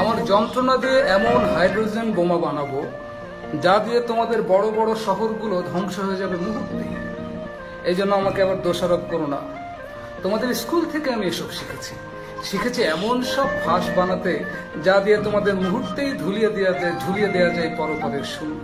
আমার যন্ত্রণা দিয়ে এমন হাইড্রোজেন বোমা বানাবো, যা দিয়ে তোমাদের বড় বড় শহরগুলো ধ্বংস হয়ে যাবে মুহূর্তে। এই জন্য আমাকে আবার দোষারোপ করো না। তোমাদের স্কুল থেকে আমি এসব শিখেছি। শিখেছি এমন সব ফাঁস বানাতে, যা দিয়ে তোমাদের মুহূর্তেই ধুলিয়ে দেওয়া যায় ঝুলিয়ে দেওয়া যায় পরপরের শূন্য।